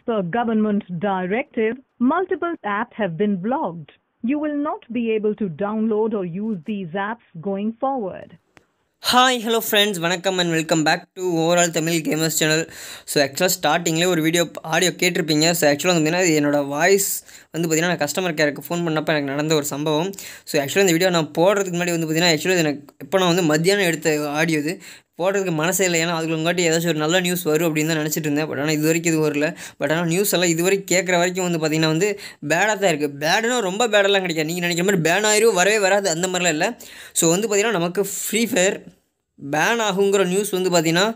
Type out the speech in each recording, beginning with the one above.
per government directive, multiple apps have been blocked. You will not be able to download or use these apps going forward. Hi hello friends வணக்கம் and welcome back to overall Tamil gamers channel so ஆக்சுவலாக ஸ்டார்டிங்லேயே ஒரு video audio கேட்டிருப்பீங்க so ஆக்சுவலாக வந்து பார்த்தீங்கன்னா இது voice வந்து பார்த்தீங்கன்னா நான் கஸ்டமர் கேருக்கு ஃபோன் பண்ணப்போ எனக்கு நடந்த ஒரு சம்பவம் ஸோ ஆக்சுவலாக இந்த வீடியோ நான் போடுறதுக்கு முன்னாடி வந்து பார்த்தீங்கன்னா ஆக்சுவலாக எனக்கு இப்போ நான் வந்து மத்தியானம் எடுத்த ஆடியோ இது போடுறதுக்கு மனசே இல்லை. ஏன்னா அதுக்குள்ளாட்டி ஏதாச்சும் ஒரு நல்ல நியூஸ் வரும் அப்படின்னு தான் நினச்சிட்டு இருந்தேன். பட் ஆனால் இது வரைக்கும் இது வரல. பட் ஆனால் நியூஸ் எல்லாம் இது வரைக்கும் கேட்குற வரைக்கும் வந்து பார்த்திங்கன்னா வந்து பேடாக தான் இருக்குது பேடுனா ரொம்ப பேடெல்லாம் கிடைக்காது. நீங்கள் நினைக்கிற மாதிரி பேன் ஆயிரும் வரவே வராது. அந்த மாதிரிலாம் இல்லை. ஸோ வந்து பார்த்திங்கன்னா நமக்கு ஃப்ரீ ஃபயர் பேன் ஆகுங்கிற நியூஸ் வந்து பார்த்திங்கன்னா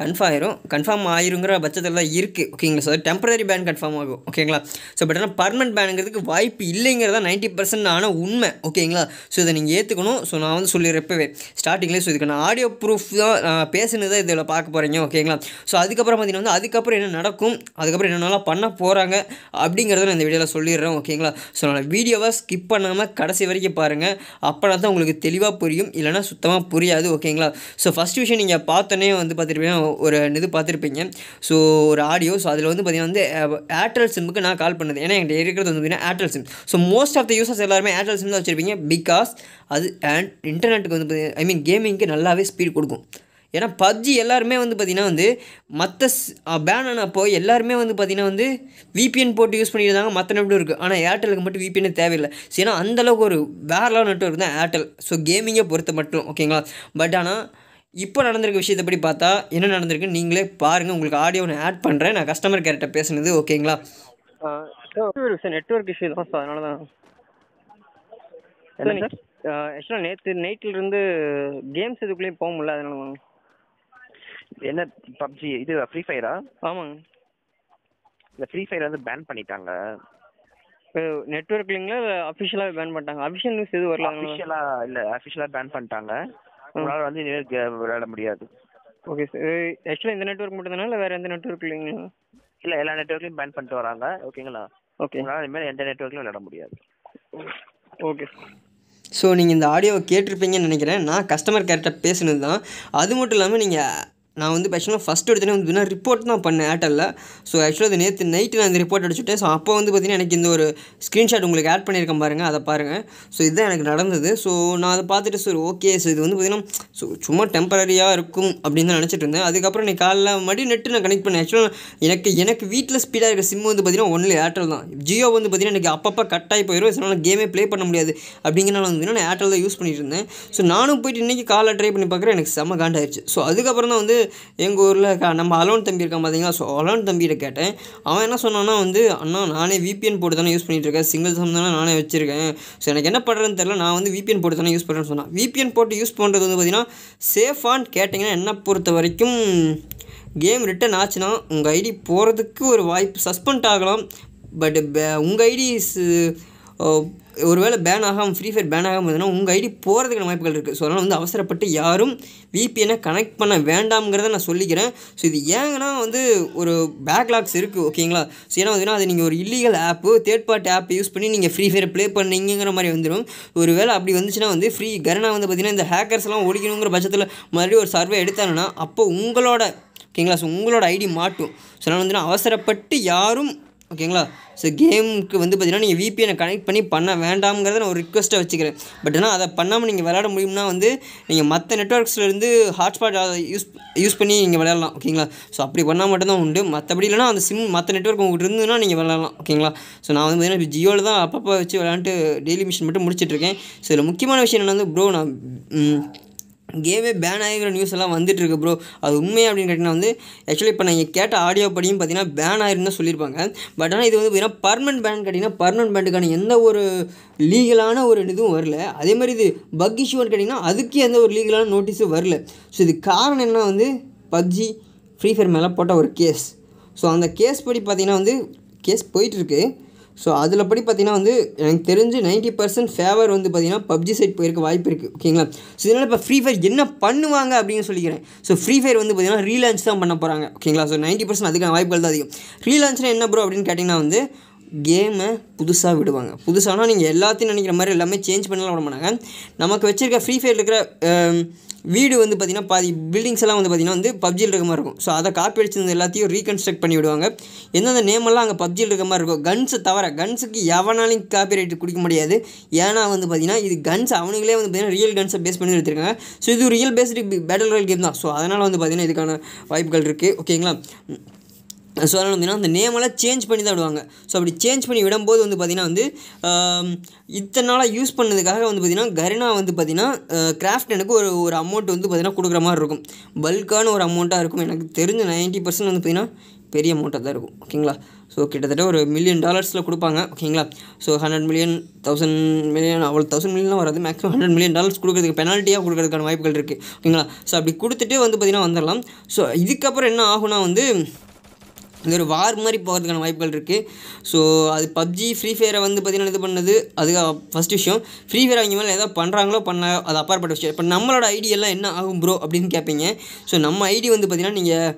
கன்ஃபார்ம் ஆயிரும். கன்ஃபார்ம் ஆயிருங்கிற பட்சத்தில் தான் இருக்குது ஓகேங்களா ஸோ டெம்பரரி பேன் கன்ஃபார்ம் ஆகும். ஓகேங்களா ஸோ பட் ஆனால் பர்மனெண்ட் பேனுங்கிறதுக்கு வாய்ப்பு இல்லைங்கிறதா நைன்ட்டி பர்சன்ட் ஆனால் உண்மை. ஓகேங்களா ஸோ இதை நீங்கள் ஏற்றுக்கணும் ஸோ நான் வந்து சொல்லிடுறேன் இப்போவே. ஸ்டார்டிங்லேயே ஸோ இதுக்கு நான் ஆடியோ ப்ரூஃப் தான் நான் பேசுனதை இதில் பார்க்க போகிறீங்க ஓகேங்களா ஸோ அதுக்கப்புறம் பார்த்தீங்கன்னா வந்து அதுக்கப்புறம் என்ன நடக்கும்? அதுக்கப்புறம் என்னென்னலாம் பண்ண போகிறாங்க அப்படிங்கிறத நான் இந்த வீடியோவில் சொல்லிடுறேன். ஓகேங்களா ஸோ நான் வீடியோவை ஸ்கிப் பண்ணாமல் கடைசி வரைக்கும் பாருங்கள் அப்போனா தான் உங்களுக்கு தெளிவாக புரியும். இல்லைனா சுத்தமாக புரியாது. ஓகேங்களா ஸோ ஃபஸ்ட் விஷயம் நீங்கள் பார்த்தோன்னே வந்து பார்த்துருப்பீங்க. ஒரு இது பார்த்துருப்பீங்க. ஸோ ஒரு ஆடியோ ஸோ அதில் வந்து பார்த்தீங்கன்னா வந்து ஏர்டெல் சிம்முக்கு நான் கால் பண்ணது. ஏன்னா என்கிட்ட இருக்கிறது வந்து பார்த்தீங்கன்னா Airtel SIM so most of the users எல்லாருமே ஏர்டெல் சிம் தான் வச்சுருப்பீங்க. பிகாஸ் அது அண்ட் இன்டர்நெட்டுக்கு வந்து ஐ மீன் கேமிங்க்கு நல்லாவே ஸ்பீட் கொடுக்கும். ஏன்னா பப்ஜி எல்லாருமே வந்து பார்த்திங்கன்னா வந்து மற்ற பேன் ஆனப்போ எல்லாருமே வந்து பார்த்திங்கன்னா வந்து விபிஎன் போட்டு யூஸ் பண்ணியிருந்தாங்க. மற்ற நெட்வொர்க் இருக்குது ஆனால் ஏர்டெலுக்கு மட்டும் விபிஎன் தேவையில்லை. ஸோ ஏன்னா அந்தளவுக்கு ஒரு வேறு லெவல் நெட்ஒர்க் தான் ஏர்டெல் ஸோ கேமிங்கை பொறுத்த மட்டும் ஓகேங்களா பட் ஆனால் இப்போ நடந்திருக்க விஷயத்தை படி பார்த்தா என்ன நடந்திருக்குன்னு நீங்களே பாருங்கள் உங்களுக்கு ஆடியோ நான் ஆட் பண்ணுறேன் நான் கஸ்டமர் கேர்கிட்ட பேசுனது ஓகேங்களா? சார் நெட்ஒர்க் இஷ்யூ தான் சார் அதனால தான். என்ன சார் ஆக்சுவலாக நேற்று நைட்லேருந்து கேம்ஸ் இதுக்குள்ளேயும் போக முடியல. அதனால தான். என்ன பப்ஜி இது ஃப்ரீ ஃபயரா ஆமாங்க. இந்த ஃப்ரீ ஃபயர் வந்து பேன் பண்ணிட்டாங்க. நெட்ஒர்க் இல்லைங்களா? இல்லை அஃபிஷியலாக பேன் பண்ணிட்டாங்க? அஃபிஷியல் நியூஸ் எதுவும் வரல அதனால அஃபிஷியலா இல்ல அஃபிஷியலா பேன் பண்ணிட்டாங்க. உங்களால வந்து இனிமேல் கே- விளையாட முடியாது. Okay sir. ஆக்சுவலாக இந்த நெட்ஒர்க் மட்டும் தானே? இல்லை வேறு எந்த நெட்ஒர்க் இல்லைங்களா? இல்ல எல்லா நெட்வொர்க்லயும் பேன் பண்ணிட்டு வராங்க. ஓகேங்களா? ஓகே. உங்களால இனிமேல் எந்த நெட்வொர்க்லயும் விளையாட முடியாது. ஓகே ஸோ நீங்கள் இந்த ஆடியோவை கேட்டிருப்பீங்கன்னு நினைக்கிறேன். நான் கஸ்டமர் கேர்கிட்ட பேசுனது தான் அது மட்டும் இல்லாமல் நீங்கள் நான் வந்து ஆக்சுவலாக ஃபஸ்ட் எடுத்தோன்னே வந்து ரிப்போர்ட் தான் பண்ணேன் ஏர்டெல்லில் ஸோ ஆக்சுவலாக அது நேற்று நைட்டு நான் இந்த ரிப்போர்ட் அடிச்சுட்டேன். ஸோ அப்போ வந்து பார்த்தீங்கன்னா எனக்கு இந்த ஒரு ஸ்க்ரீன்ஷாட் உங்களுக்கு ஆட் பண்ணியிருக்கேன் பாருங்கள் அதை பாருங்கள் ஸோ இதுதான் எனக்கு நடந்தது. ஸோ நான் அதை பார்த்துட்டு சார் ஓகே ஸோ இது வந்து பார்த்தீங்கன்னா ஸோ சும்மா டெம்பரரியாக இருக்கும் அப்படின்னு தான் நினச்சிட்டு இருந்தேன். அதுக்கப்புறம் நீ காலைல மறுபடியும் நெட்டு நான் கனெக்ட் பண்ணேன். ஆக்சுவலாக எனக்கு எனக்கு வீட்டில் ஸ்பீடாக இருக்கிற சிம் வந்து பார்த்தீங்கன்னா ஒன்லி ஏர்டெல் தான். ஜியோ வந்து பார்த்தீங்கன்னா எனக்கு அப்பப்போ கட் ஆகி போயிடும் சில கேமே ப்ளே பண்ண முடியாது அப்படிங்கிறனால வந்து நான் ஏர்டெல் தான் யூஸ் பண்ணிட்டு இருந்தேன். ஸோ நானும் போயிட்டு இன்றைக்கி காலை ட்ரை பண்ணி பார்க்குறேன் எனக்கு செம்ம காண்டாயிருச்சு. ஸோ அதுக்கப்புறம் தான் வந்து எங்கள் ஊரில் நம்ம அலோன் தம்பி இருக்கான் பார்த்தீங்களா? ஸோ அலோன் தம்பிகிட்ட கேட்டேன். அவன் என்ன சொன்னான்னா வந்து அண்ணா நானே விபிஎன் போட்டு தானே யூஸ் பண்ணிட்டு இருக்கேன். சிங்கிள் சம் தானே நானே வச்சுருக்கேன். ஸோ எனக்கு என்ன பண்ணுறதுன்னு தெரியல. நான் வந்து விபிஎன் போட்டு தானே யூஸ் பண்ணுறேன்னு சொன்னான். விபிஎன் போட்டு யூஸ் பண்ணுறது வந்து பார்த்தீங்கன்னா சேஃபான்னு கேட்டிங்கன்னா என்ன பொறுத்த வரைக்கும் கேம் ரிட்டன் ஆச்சுன்னா உங்கள் ஐடி போகிறதுக்கு ஒரு வாய்ப்பு சஸ்பெண்ட் ஆகலாம். பட் உங்கள் ஐடி ஒருவேளை பேன் ஆகாமல் ஃப்ரீ ஃபயர் பேன் ஆகாமல் இருந்ததுன்னா உங்கள் ஐடி போகிறதுக்கான வாய்ப்புகள் இருக்குது ஸோ அதனால் வந்து அவசரப்பட்டு யாரும் விபிஎனை கனெக்ட் பண்ண வேண்டாம்ங்கிறத நான் சொல்லிக்கிறேன். ஸோ இது ஏங்கன்னா வந்து ஒரு பேக்லாக்ஸ் இருக்குது ஓகேங்களா ஸோ ஏன்னா வந்து அது நீங்கள் ஒரு illegal app third party app use பண்ணி நீங்கள் ஃப்ரீ ஃபயர் ப்ளே பண்ணிங்கிற மாதிரி வந்துடும் ஒரு வேளை அப்படி வந்துச்சுன்னா வந்து ஃப்ரீ கரனா வந்து பார்த்திங்கன்னா இந்த ஹேக்கர்ஸ்லாம் ஒழிக்கணுங்கிற பட்சத்தில் மறுபடியும் ஒரு சர்வே எடுத்தாங்கன்னா அப்போ உங்களோட ஓகேங்களா ஸோ உங்களோட ஐடி மாட்டும். ஸோ அதனால் வந்து அவசரப்பட்டு யாரும் ஓகேங்களா? ஸோ கேமுக்கு வந்து பார்த்தீங்கன்னா நீங்கள் விபிஎனை கனெக்ட் பண்ணி பண்ண வேண்டாம்ங்கிறத நான் ஒரு ரிக்வஸ்ட்டை வச்சுக்கிறேன். பட் ஆனால் அதை பண்ணாமல் நீங்கள் விளையாட முடியும்னா வந்து நீங்கள் மற்ற நெட்ஒர்க்ஸ்லேருந்து ஹாட்ஸ்பாட் யூஸ் யூஸ் பண்ணி நீங்கள் விளையாடலாம். ஓகேங்களா? ஸோ அப்படி பண்ணால் மட்டும்தான் உண்டு. மற்றபடி இல்லைனா அந்த சிம் மற்ற நெட்ஒர்க் உங்கள்கிட்ட இருந்ததுன்னா நீங்கள் விளையாடலாம். ஓகேங்களா? ஸோ நான் வந்து பார்த்தீங்கன்னா ஜியோவில் தான் அப்பப்போ வச்சு விளையாண்டு டெய்லி மிஷின் மட்டும் முடிச்சிட்ருக்கேன் ஸோ இதில் முக்கியமான விஷயம் என்ன வந்து ப்ரோ நான் கேவே கேமே பேன் ஆகிற நியூஸ் எல்லாம் வந்துட்டு இருக்கு ப்ரோ அது உண்மை அப்படின்னு கேட்டிங்கன்னா வந்து ஆக்சுவலி இப்போ நான் கேட்ட ஆடியோ படியும் பார்த்தீங்கன்னா பேன் ஆயிருந்தா சொல்லியிருப்பாங்க. பட் ஆனால் இது வந்து பார்த்தீங்கன்னா பர்மனன்ட் பேன் கேட்டிங்கன்னா பர்மனன்ட் பேனுக்கான எந்த ஒரு லீகலான ஒரு இதுவும் வரல. அதே மாதிரி இது பக் இஷ்யூன்னு கேட்டிங்கன்னா அதுக்கு எந்த ஒரு லீகலான நோட்டீஸும் வரல. ஸோ இது காரணம் என்ன வந்து பப்ஜி ஃப்ரீ ஃபயர் மேலே போட்ட ஒரு கேஸ் ஸோ அந்த கேஸ் படி பார்த்தீங்கன்னா வந்து கேஸ் போயிட்டுருக்கு. ஸோ அதில் படி பார்த்தீங்கன்னா வந்து எனக்கு தெரிஞ்சு நைன்ட்டி பர்சன்ட் ஃபேவர் வந்து பார்த்திங்கன்னா பப்ஜி சைட் போயிருக்க வாய்ப்பு இருக்குது ஓகேங்களா ஸோ இதனால் இப்போ ஃப்ரீ ஃபயர் என்ன பண்ணுவாங்க அப்படின்னு சொல்லிக்கிறேன். ஸோ ஃப்ரீ ஃபயர் வந்து பார்த்தீங்கன்னா ரீலான்ச் தான் பண்ண போகிறாங்க ஓகேங்களா ஸோ நைன்ட்டி பர்சன்ட் அதுக்கான வாய்ப்புகள் தான் அதிகம். ரீலான்ச்னா என்ன ப்ரோ அப்படின்னு கேட்டிங்கன்னா வந்து கேமை புதுசாக விடுவாங்க. புதுசானா நீங்கள் எல்லாத்தையும் நினைக்கிற மாதிரி எல்லாமே சேஞ்ச் பண்ணலாம் விட மாட்டாங்க. நமக்கு வச்சுருக்க ஃப்ரீ ஃபயர் இருக்கிற வீடு வந்து பார்த்திங்கன்னா பாதி பில்டிங்ஸ் எல்லாம் வந்து பார்த்திங்கன்னா வந்து பப்ஜியில் இருக்க மாதிரி இருக்கும். ஸோ அதை காப்பி அடிச்சிருந்த எல்லாத்தையும் ரீகன்ஸ்ட்ரக்ட் பண்ணி விடுவாங்க. எந்தெந்த நேமெல்லாம் அங்கே பப்ஜியில் இருக்க மாதிரி இருக்கும் கன்ஸை தவிர கன்ஸுக்கு எவனாலையும் காப்பி ரைட் கொடுக்க முடியாது. ஏன்னா வந்து பார்த்திங்கன்னா இது கன்ஸ் அவனுங்களே வந்து பார்த்திங்கன்னா ரியல் கன்ஸை பேஸ் பண்ணி எடுத்திருக்காங்க ஸோ இது real based battle royale game தான். ஸோ அதனால் வந்து பார்த்திங்கன்னா இதுக்கான வாய்ப்புகள் இருக்குது ஓகேங்களா ஸோ அதனால் பார்த்தீங்கன்னா அந்த நேமெல்லாம் சேஞ்ச் பண்ணி தான் விடுவாங்க. ஸோ அப்படி சேஞ்ச் பண்ணி விடும்போது வந்து பார்த்திங்கன்னா வந்து இத்தனை நாளாக யூஸ் பண்ணதுக்காக வந்து பார்த்திங்கன்னா கரினா வந்து பார்த்திங்கன்னா கிராஃப்ட் எனக்கு ஒரு ஒரு அமௌண்ட் வந்து பார்த்திங்கன்னா கொடுக்குற மாதிரி இருக்கும். பல்கான ஒரு அமௌண்ட்டாக இருக்கும். எனக்கு தெரிஞ்ச 90% பர்சன்ட் வந்து பார்த்திங்கன்னா பெரிய அமௌண்ட்டாக தான் இருக்கும். ஓகேங்களா ஸோ கிட்டத்தட்ட ஒரு மில்லியன் டாலர்ஸில் கொடுப்பாங்க. ஓகேங்களா so hundred million thousand million அவ்வளோ தௌசண்ட் மில்லியன் வராது. மேக்ஸிமம் ஹண்ட்ரட் மில்லியன் டாலர்ஸ் கொடுக்குறதுக்கு பெனால்ட்டியாக கொடுக்குறதுக்கான வாய்ப்புகள் இருக்குது ஓகேங்களா ஸோ அப்படி கொடுத்துட்டு வந்து பார்த்திங்கன்னா வந்துடலாம். ஸோ இதுக்கப்புறம் என்ன ஆகும்னா வந்து இது ஒரு வார் மாதிரி போகிறதுக்கான வாய்ப்புகள் இருக்குது ஸோ அது பப்ஜி ஃப்ரீ ஃபயரை வந்து பார்த்தீங்கன்னா இது பண்ணது. அதுக்கு ஃபஸ்ட் விஷயம் ஃப்ரீ ஃபயர் அவங்க மேலே ஏதாவது பண்ணுறாங்களோ பண்ண அது அப்பாற்பட்ட விஷயம். இப்போ நம்மளோட ஐடியெல்லாம் என்ன ஆகும் ப்ரோ அப்படின்னு கேட்பீங்க ஸோ நம்ம ஐடி வந்து பார்த்திங்கன்னா நீங்கள்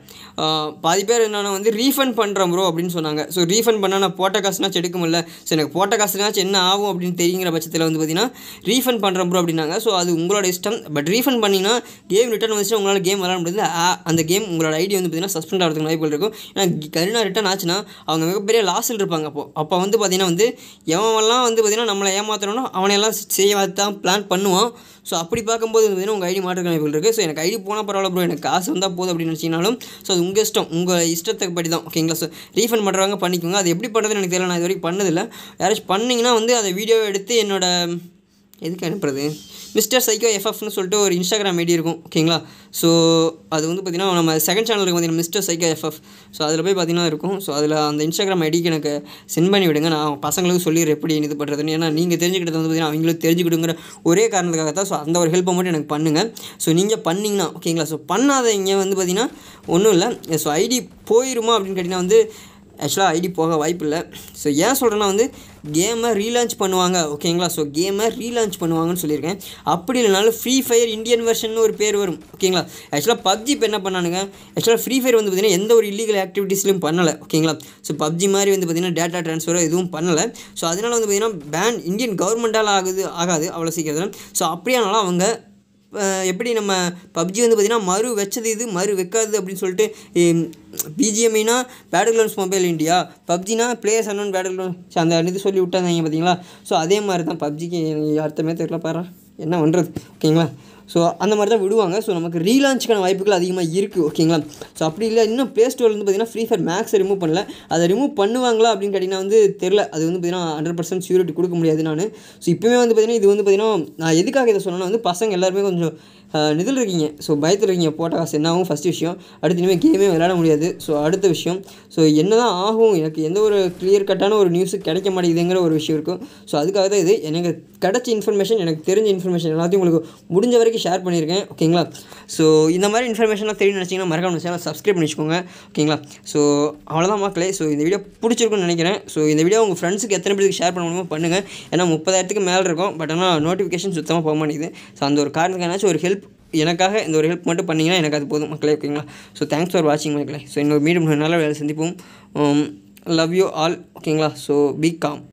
பாதி பேர் என்னென்னா வந்து ரீஃபண்ட் பண்ணுறோம் ப்ரோ அப்படின்னு சொன்னாங்க. ஸோ ரீஃபண்ட் பண்ணால் நான் போட்ட காசுனாச்சும் எடுக்க முடியல. ஸோ எனக்கு போட்ட காசுனாச்சும் என்ன ஆகும் அப்படின்னு தெரியுங்கிற பட்சத்தில் வந்து பார்த்தீங்கன்னா ரீஃபண்ட் பண்ணுறோம் ப்ரோ அப்படின்னாங்க. ஸோ அது உங்களோட இஷ்டம். பட் ரீஃபண்ட் பண்ணிங்கன்னா கேம் ரிட்டர்ன் வந்துச்சுன்னா உங்களால் கேம் விளாட முடியாது அந்த கேம் உங்களோட ஐடி வந்து பார்த்தீங்கன்னா சஸ்பெண்ட் ஆகிறதுக்கு வாய்ப்புகள் இருக்கும். ஏன்னா கருணா ரிட்டர்ன் ஆச்சுன்னா அவங்க மிகப்பெரிய லாஸில் இருப்பாங்க அப்போ. அப்போ வந்து பார்த்தீங்கன்னா வந்து எவன்லாம் வந்து பார்த்திங்கன்னா நம்மளை ஏமாத்தணும்னா அவனையெல்லாம் செய்ய தான் பிளான் பண்ணுவான். ஸோ அப்படி பார்க்கும்போது வந்து பார்த்தீங்கன்னா உங்கள் ஐடி மாற்று வாய்ப்புகள் இருக்குது ஸோ எனக்கு ஐடி போனால் பரவாயில்ல ப்ரோ எனக்கு காசு வந்தால் போதும் அப்படின்னு நினச்சிங்கனாலும் ஸோ அது உங்கள் இஷ்டம். உங்கள் இஷ்டத்துக்கு படி தான் ஓகேங்களா ஸோ ரீஃபண்ட் பண்ணுறவங்க பண்ணிக்கோங்க. அது எப்படி பண்ணுறதுன்னு எனக்கு தெரியல. நான் இது வரைக்கும் பண்ணதில்லை. யாராச்சும் பண்ணிங்கன்னா வந்து அதை வீடியோ எடுத்து என்னோட எதுக்கு அனுப்புறது? மிஸ்டர் சைக்கோ எஃப்எஃப்னு சொல்லிட்டு ஒரு இன்ஸ்டாகிராம் ஐடி இருக்கும் ஓகேங்களா ஸோ அது வந்து பார்த்திங்கன்னா நம்ம செகண்ட் சேனலுக்கு பார்த்தீங்கன்னா மிஸ்டர் சைக்கோ எஃப்எஃப் ஸோ அதில் போய் பார்த்தீங்கன்னா இருக்கும். ஸோ அதில் அந்த இன்ஸ்டாகிராம் ஐடிக்கு எனக்கு சென்ட் பண்ணி விடுங்க. நான் பசங்களுக்கு சொல்லிடுறேன் எப்படி இது பண்ணுறதுன்னு ஏன்னா நீங்கள் தெரிஞ்சுக்கிட்டது வந்து பார்த்தீங்கன்னா அவங்களுக்கு தெரிஞ்சுக்கிட்டுங்கிற ஒரே காரணத்துக்காக தான். ஸோ அந்த ஒரு ஹெல்ப்பை மட்டும் எனக்கு பண்ணுங்கள் ஸோ நீங்கள் பண்ணிங்கன்னா ஓகேங்களா ஸோ பண்ணாதவங்க வந்து பார்த்திங்கன்னா ஒன்றும் இல்லை. ஸோ ஐடி போயிருமா அப்படின்னு கேட்டிங்கன்னா வந்து ஆக்சுவலாக ஐடி போக வாய்ப்பு இல்லை ஸோ ஏன் சொல்கிறேன்னா வந்து கேமை ரீலான்ச் பண்ணுவாங்க ஓகேங்களா ஸோ கேமை ரீலான்ச் பண்ணுவாங்கன்னு சொல்லியிருக்கேன். அப்படி இல்லைனாலும் ஃப்ரீ ஃபயர் இந்தியன் வெர்ஷன் ஒரு பேர் வரும் ஓகேங்களா ஆக்சுவலாக பப்ஜி இப்போ என்ன பண்ணானுங்க? ஆக்சுவலாக ஃப்ரீ ஃபயர் வந்து பார்த்திங்கன்னா எந்த ஒரு இல்லீகல் ஆக்டிவிட்டீஸ்லையும் பண்ணலை ஓகேங்களா ஸோ பப்ஜி மாதிரி வந்து பார்த்திங்கன்னா டேட்டா ட்ரான்ஸ்ஃபரோ எதுவும் பண்ணலை. ஸோ அதனால் வந்து பார்த்திங்கன்னா பேன் இந்தியன் கவர்மெண்ட்டால் ஆகுது ஆகாது அவ்வளோ சீக்கிரத்தில். ஸோ அப்படியானாலும் அவங்க எப்படி நம்ம பப்ஜி வந்து பார்த்திங்கன்னா மறு வச்சது இது மறு வைக்காது அப்படின்னு சொல்லிட்டு பிஜிஎம்ஐனா பேட்டில் கிரவுண்ட்ஸ் மொபைல் இந்தியா பப்ஜினா பிளேயர்ஸ் அண்ணன் பேட்டில் கிரவுண்ட்ஸ் அந்த இது சொல்லி விட்டாங்க பார்த்தீங்களா ஸோ அதே மாதிரி தான் பப்ஜிக்கு அர்த்தமே தெரியல பாரு என்ன பண்ணுறது ஓகேங்களா? ஸோ அந்த மாதிரி தான் விடுவாங்க. ஸோ நமக்கு ரீலான்ச்சுக்கான வாய்ப்புகள் அதிகமாக இருக்குது ஓகேங்களா ஸோ அப்படி இல்லை இன்னும் ப்ளே ஸ்டோர்லேருந்து வந்து ஃப்ரீ ஃபயர் மேக்ஸை ரிமூவ் பண்ணல. அதை ரிமூவ் பண்ணுவாங்களா அப்படின்னு கேட்டிங்கன்னா வந்து தெரில அது வந்து பார்த்திங்கன்னா ஹண்ட்ரட் பர்சன்ட் ஷூரிட்டி கொடுக்க முடியாது நான். ஸோ இப்போவே வந்து பார்த்திங்கன்னா இது வந்து பார்த்திங்கன்னா நான் எதுக்காக இதை சொன்னேன்னா வந்து பசங்க எல்லாருமே கொஞ்சம் நிதில் இருக்கீங்க. ஸோ பயத்தில் இருக்கீங்க போட்ட காசு என்ன ஆகும்? ஃபஸ்ட் விஷயம் அடுத்து இனிமேல் கேமே விளையாட முடியாது. ஸோ அடுத்த விஷயம் ஸோ என்ன தான் ஆகும்? எனக்கு எந்த ஒரு கிளியர் கட்டான ஒரு நியூஸு கிடைக்க மாட்டேங்குதுங்கிற ஒரு விஷயம் இருக்கும். ஸோ அதுக்காக தான் இது. எனக்கு கிடைச்ச இன்ஃபர்மேஷன் எனக்கு தெரிஞ்ச இன்ஃபர்மேஷன் எல்லாத்தையும் உங்களுக்கு முடிஞ்ச வரைக்கும் ஷேர் பண்ணியிருக்கேன். ஓகேங்களா ஸோ இந்த மாதிரி இன்ஃபர்மேஷன்லாம் தெரியும் நினச்சிங்கன்னா மறக்காம சேனல் சப்ஸ்கிரைப் பண்ணி வச்சுக்கோங்க ஓகேங்களா ஸோ அவ்வளோதான் மக்களே. ஸோ இந்த வீடியோ பிடிச்சிருக்குன்னு நினைக்கிறேன். ஸோ இந்த வீடியோ உங்கள் ஃப்ரெண்ட்ஸுக்கு எத்தனை பேருக்கு ஷேர் பண்ண முடியுமோ பண்ணுங்கள் ஏன்னா முப்பதாயிரத்துக்கு மேலே இருக்கும். பட் ஆனால் நோட்டிஃபிகேஷன் சுத்தமாக போக மாட்டேங்குது. ஸோ அந்த ஒரு காரணத்துக்கானாச்சும் ஒரு ஹெல்ப் எனக்காக இந்த ஒரு ஹெல்ப் மட்டும் பண்ணிங்கன்னா எனக்கு அது போதும் மக்களே ஓகேங்களா ஸோ தேங்க்ஸ் ஃபார் வாட்சிங் மக்களே. ஸோ இன்னொரு மீடியம் நல்ல வேலை சந்திப்போம். லவ் யூ ஆல் ஓகேங்களா ஸோ பி காம்